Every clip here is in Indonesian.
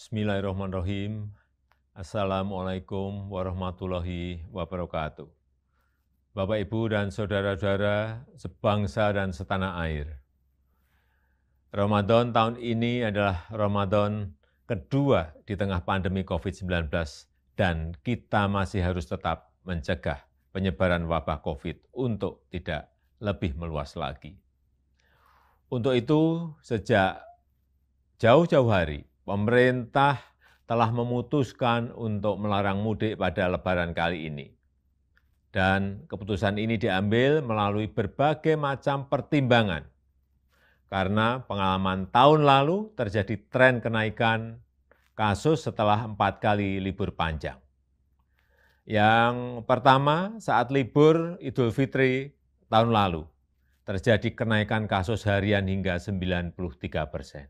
Bismillahirrahmanirrahim. Assalamualaikum warahmatullahi wabarakatuh. Bapak, Ibu, dan saudara-saudara sebangsa dan setanah air. Ramadan tahun ini adalah Ramadan kedua di tengah pandemi COVID-19 dan kita masih harus tetap mencegah penyebaran wabah COVID untuk tidak lebih meluas lagi. Untuk itu, sejak jauh-jauh hari, pemerintah telah memutuskan untuk melarang mudik pada lebaran kali ini. Dan keputusan ini diambil melalui berbagai macam pertimbangan. Karena pengalaman tahun lalu terjadi tren kenaikan kasus setelah empat kali libur panjang. Yang pertama, saat libur Idul Fitri tahun lalu, terjadi kenaikan kasus harian hingga 93 persen.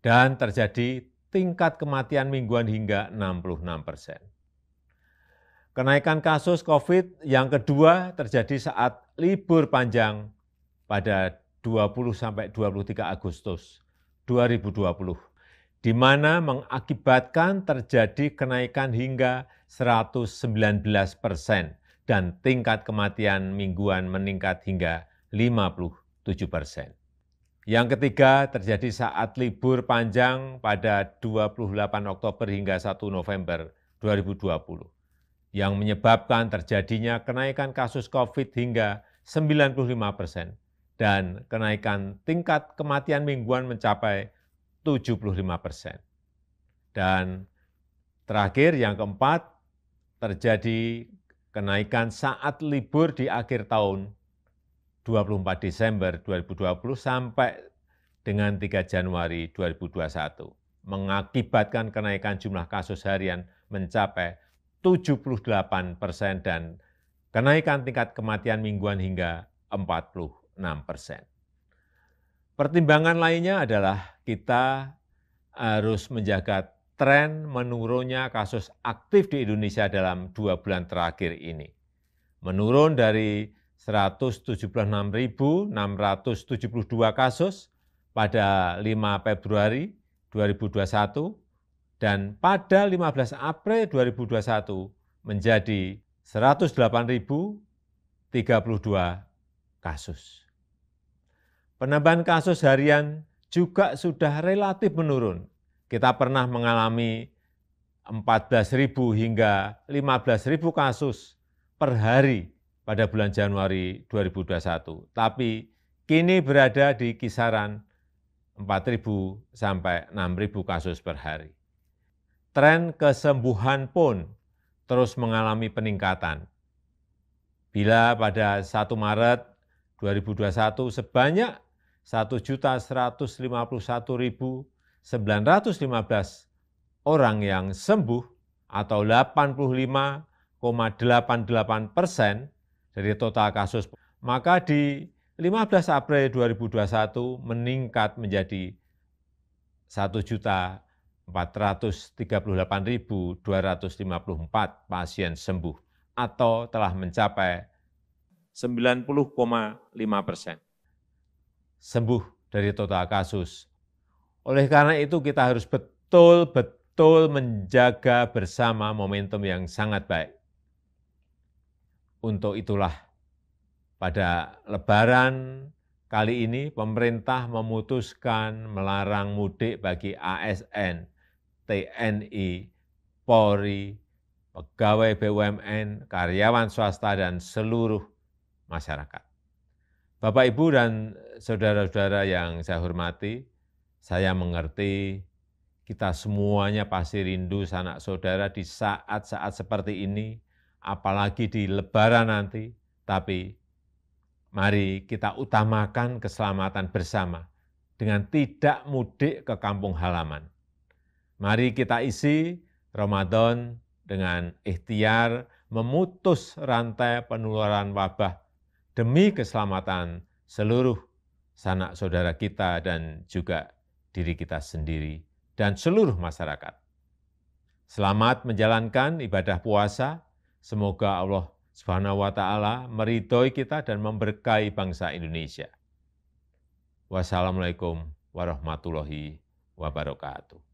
Dan terjadi tingkat kematian mingguan hingga 66 persen. Kenaikan kasus COVID yang kedua terjadi saat libur panjang pada 20 sampai 23 Agustus 2020, di mana mengakibatkan terjadi kenaikan hingga 119 persen dan tingkat kematian mingguan meningkat hingga 57 persen. Yang ketiga terjadi saat libur panjang pada 28 Oktober hingga 1 November 2020 yang menyebabkan terjadinya kenaikan kasus COVID hingga 95 persen dan kenaikan tingkat kematian mingguan mencapai 75 persen. Dan terakhir yang keempat terjadi kenaikan saat libur di akhir tahun 24 Desember 2020 sampai dengan 3 Januari 2021 mengakibatkan kenaikan jumlah kasus harian mencapai 78 persen dan kenaikan tingkat kematian mingguan hingga 46 persen. Pertimbangan lainnya adalah kita harus menjaga tren menurunnya kasus aktif di Indonesia dalam dua bulan terakhir ini. Menurun dari 176.672 kasus pada 5 Februari 2021 dan pada 15 April 2021 menjadi 108.032 kasus. Penambahan kasus harian juga sudah relatif menurun. Kita pernah mengalami 14.000 hingga 15.000 kasus per hari pada bulan Januari 2021. Tapi kini berada di kisaran 4.000 sampai 6.000 kasus per hari. Tren kesembuhan pun terus mengalami peningkatan. Bila pada 1 Maret 2021 sebanyak 1.151.915 orang yang sembuh atau 85,88 persen dari total kasus, maka di 15 April 2021 meningkat menjadi 1.438.254 pasien sembuh atau telah mencapai 90,5 persen sembuh dari total kasus. Oleh karena itu kita harus betul-betul menjaga bersama momentum yang sangat baik. Untuk itulah pada lebaran kali ini pemerintah memutuskan melarang mudik bagi ASN, TNI, Polri, pegawai BUMN, karyawan swasta, dan seluruh masyarakat. Bapak, Ibu, dan saudara-saudara yang saya hormati, saya mengerti kita semuanya pasti rindu sanak saudara di saat-saat seperti ini, apalagi di lebaran nanti, tapi mari kita utamakan keselamatan bersama dengan tidak mudik ke kampung halaman. Mari kita isi Ramadan dengan ikhtiar memutus rantai penularan wabah demi keselamatan seluruh sanak saudara kita dan juga diri kita sendiri dan seluruh masyarakat. Selamat menjalankan ibadah puasa Semoga Allah Subhanahu wa taala meridhoi kita dan memberkahi bangsa Indonesia. Wassalamualaikum warahmatullahi wabarakatuh.